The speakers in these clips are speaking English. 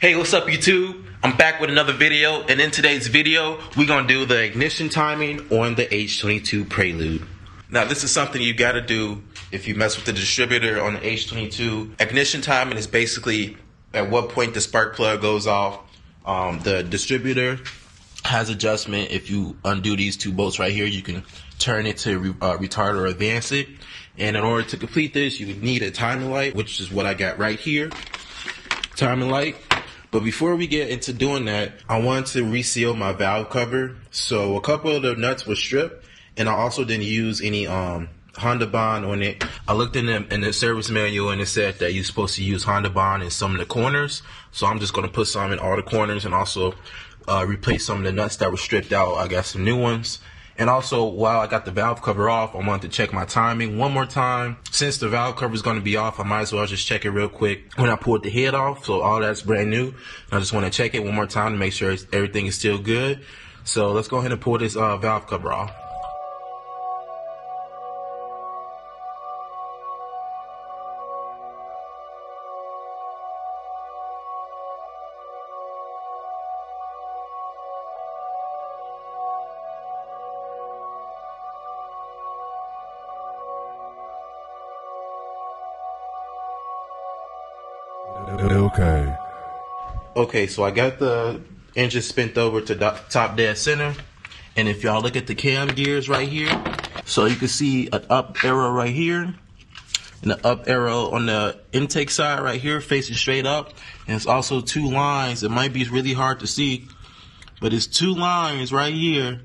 Hey, what's up YouTube? I'm back with another video, and in today's video, we're gonna do the ignition timing on the H22 Prelude. Now, this is something you gotta do if you mess with the distributor on the H22. Ignition timing is basically at what point the spark plug goes off. Um, the distributor has adjustment. If you undo these two bolts right here, you can turn it to uh, retard or advance it. And in order to complete this, you would need a timing light, which is what I got right here. Timing light. But before we get into doing that, I wanted to reseal my valve cover. So a couple of the nuts were stripped, and I also didn't use any um, Honda Bond on it. I looked in the, in the service manual and it said that you're supposed to use Honda Bond in some of the corners. So I'm just going to put some in all the corners and also uh, replace some of the nuts that were stripped out. I got some new ones. And also, while I got the valve cover off, I wanted to check my timing one more time. Since the valve cover is going to be off, I might as well just check it real quick when I pulled the head off. So all that's brand new. I just want to check it one more time to make sure everything is still good. So let's go ahead and pull this uh, valve cover off. Okay. Okay, so I got the engine spent over to top dead center. And if y'all look at the cam gears right here, so you can see an up arrow right here and the up arrow on the intake side right here facing straight up. And it's also two lines. It might be really hard to see, but it's two lines right here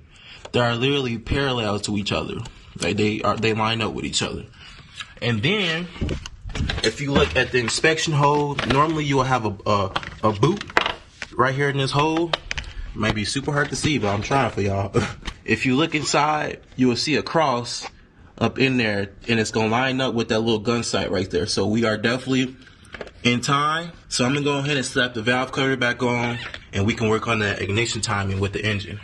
that are literally parallel to each other. Like they are, they line up with each other. And then if you look at the inspection hole, normally you will have a, a, a boot right here in this hole. It might be super hard to see, but I'm trying for y'all. if you look inside, you will see a cross up in there, and it's gonna line up with that little gun sight right there. So we are definitely in time. So I'm gonna go ahead and slap the valve cover back on, and we can work on the ignition timing with the engine.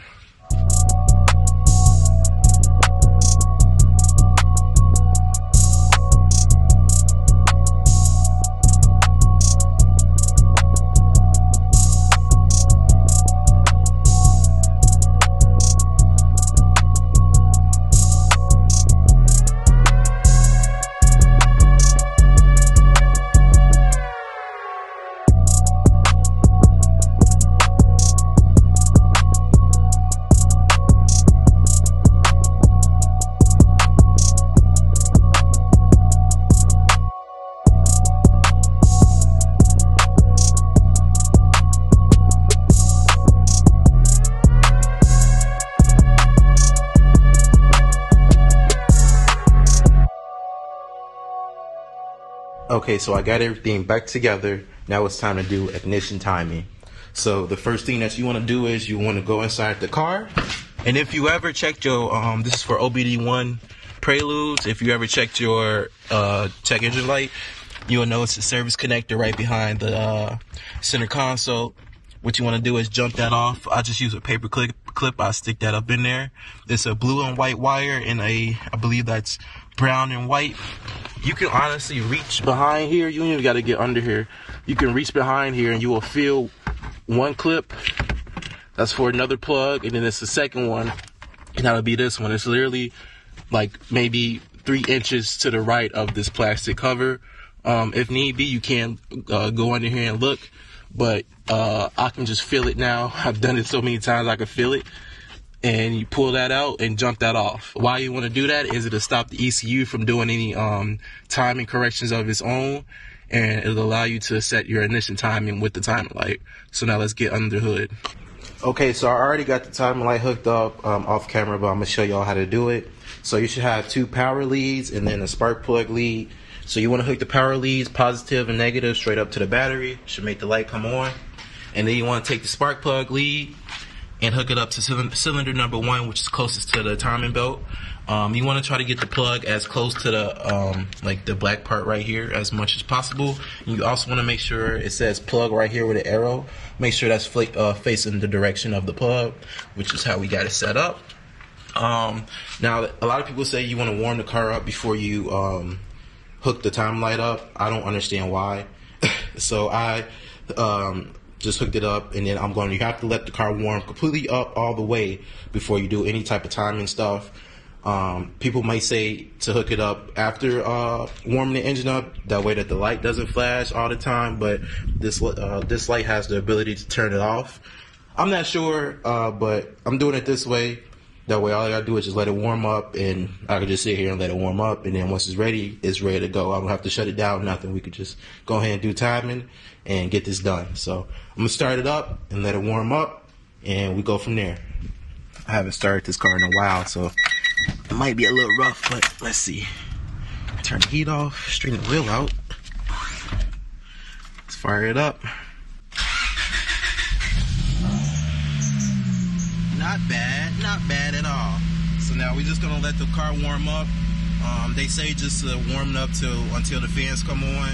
Okay, so I got everything back together. Now it's time to do ignition timing. So the first thing that you want to do is you want to go inside the car. And if you ever checked your, um, this is for OBD1 preludes. If you ever checked your uh, check engine light, you'll notice the service connector right behind the uh, center console. What you want to do is jump that off. I just use a paper clip. Clip. I stick that up in there. It's a blue and white wire, and a I believe that's brown and white you can honestly reach behind here. You even got to get under here. You can reach behind here and you will feel one clip. That's for another plug. And then it's the second one. And that'll be this one. It's literally like maybe three inches to the right of this plastic cover. Um, if need be, you can uh, go under here and look. But uh, I can just feel it now. I've done it so many times I can feel it and you pull that out and jump that off. Why you want to do that is it to stop the ECU from doing any um, timing corrections of its own, and it'll allow you to set your ignition timing with the timing light. So now let's get under the hood. Okay, so I already got the timing light hooked up um, off camera, but I'm gonna show y'all how to do it. So you should have two power leads and then a spark plug lead. So you want to hook the power leads, positive and negative, straight up to the battery. Should make the light come on. And then you want to take the spark plug lead and hook it up to cylinder number one, which is closest to the timing belt. Um, you want to try to get the plug as close to the um, like the black part right here as much as possible. You also want to make sure it says plug right here with an arrow. Make sure that's uh, facing the direction of the plug, which is how we got it set up. Um, now, a lot of people say you want to warm the car up before you um, hook the time light up. I don't understand why. so I um, just hooked it up, and then I'm going. to You have to let the car warm completely up all the way before you do any type of timing stuff. Um, people might say to hook it up after uh, warming the engine up, that way that the light doesn't flash all the time. But this uh, this light has the ability to turn it off. I'm not sure, uh, but I'm doing it this way. That way, all I gotta do is just let it warm up, and I can just sit here and let it warm up, and then once it's ready, it's ready to go. I don't have to shut it down, nothing. We could just go ahead and do timing and get this done. So I'm gonna start it up and let it warm up, and we go from there. I haven't started this car in a while, so it might be a little rough, but let's see. Turn the heat off, straighten the wheel out. Let's fire it up. Not bad, not bad at all. So now we're just gonna let the car warm up. Um, they say just to warm it up till until the fans come on.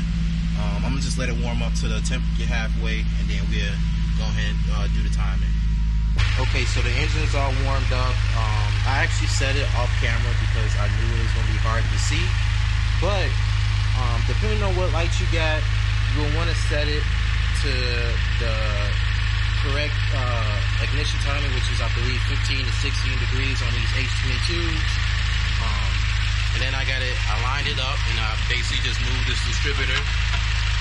Um, I'm gonna just let it warm up to the temperature halfway, and then we'll go ahead and uh, do the timing. Okay, so the engine's all warmed up. Um, I actually set it off camera because I knew it was gonna be hard to see. But um, depending on what lights you got, you'll want to set it to the correct uh, ignition timing, which is I believe 15 to 16 degrees on these H22s. Um, and then I got it, I lined it up, and I basically just moved this distributor.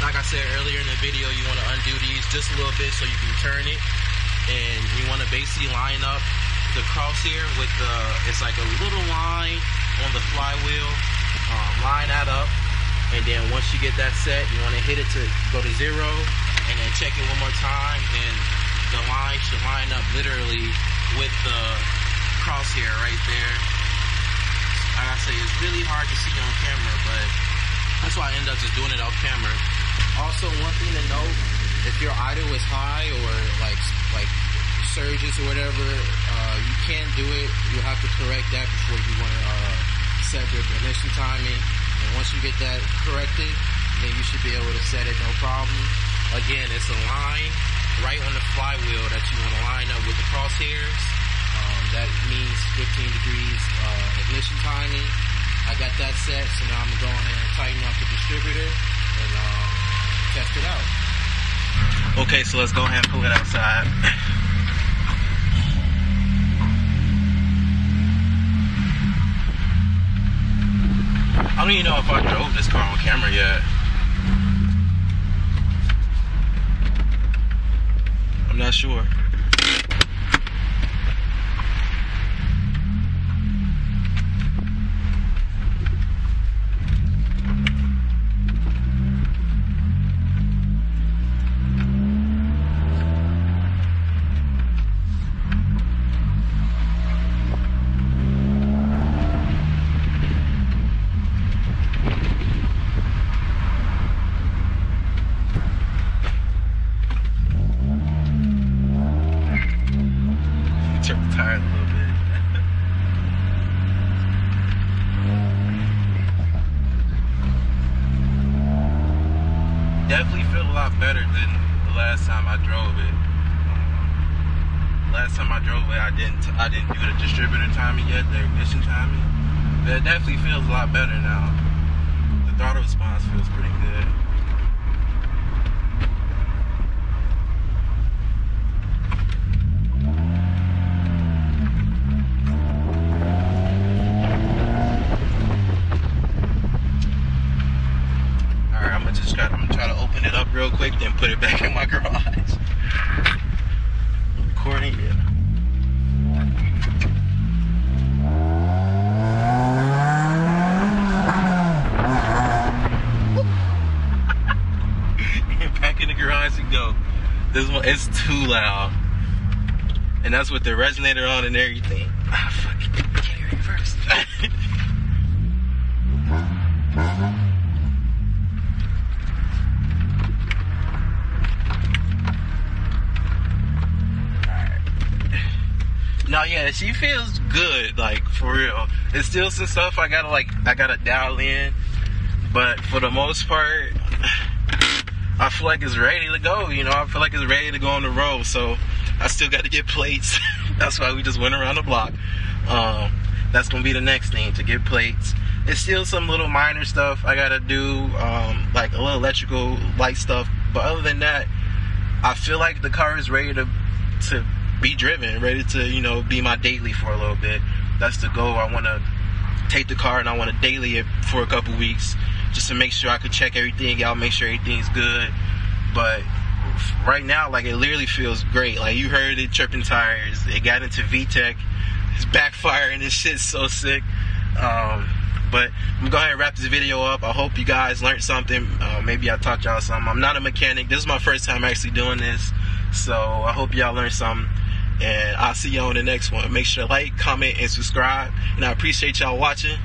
Like I said earlier in the video, you want to undo these just a little bit so you can turn it, and you want to basically line up the crosshair with the, it's like a little line on the flywheel. Um, line that up, and then once you get that set, you want to hit it to go to zero, and then check it one more time, and should line up literally with the crosshair right there. Like I say, it's really hard to see on camera, but that's why I end up just doing it off camera. Also, one thing to note, if your idle is high or like like surges or whatever, uh, you can't do it. You have to correct that before you want to uh, set your ignition timing. And once you get that corrected, then you should be able to set it no problem. Again, it's a line right on the flywheel that you want to line up with the crosshairs. Um, that means 15 degrees uh, ignition timing. I got that set, so now I'm going to and tighten up the distributor and um, test it out. Okay, so let's go ahead and pull it outside. I don't even know if I drove this car on camera yet. I'm not sure. Lot better than the last time I drove it. Um, last time I drove it, I didn't I didn't do the distributor timing yet, the ignition timing. It definitely feels a lot better now. The throttle response feels pretty good. Quick, then put it back in my garage. Back in the garage and go. This one, it's too loud, and that's with the resonator on and everything. No, yeah, she feels good, like for real. It's still some stuff I gotta like I gotta dial in, but for the most part, I feel like it's ready to go. You know, I feel like it's ready to go on the road. So I still got to get plates. that's why we just went around the block. Um, that's gonna be the next thing to get plates. It's still some little minor stuff I gotta do, um, like a little electrical light stuff. But other than that, I feel like the car is ready to to be driven, ready to you know be my daily for a little bit. That's the goal. I want to take the car and I want to daily it for a couple weeks just to make sure I could check everything out, make sure everything's good. But right now, like it literally feels great. Like you heard it, tripping tires. It got into VTEC. It's backfiring. This shit's so sick. Um, but I'm gonna go ahead and wrap this video up. I hope you guys learned something. Uh, maybe I taught y'all something. I'm not a mechanic. This is my first time actually doing this, so I hope y'all learned something. And I'll see y'all on the next one. Make sure to like, comment, and subscribe. And I appreciate y'all watching.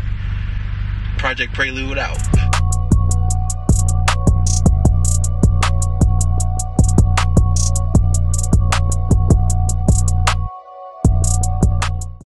Project Prelude out.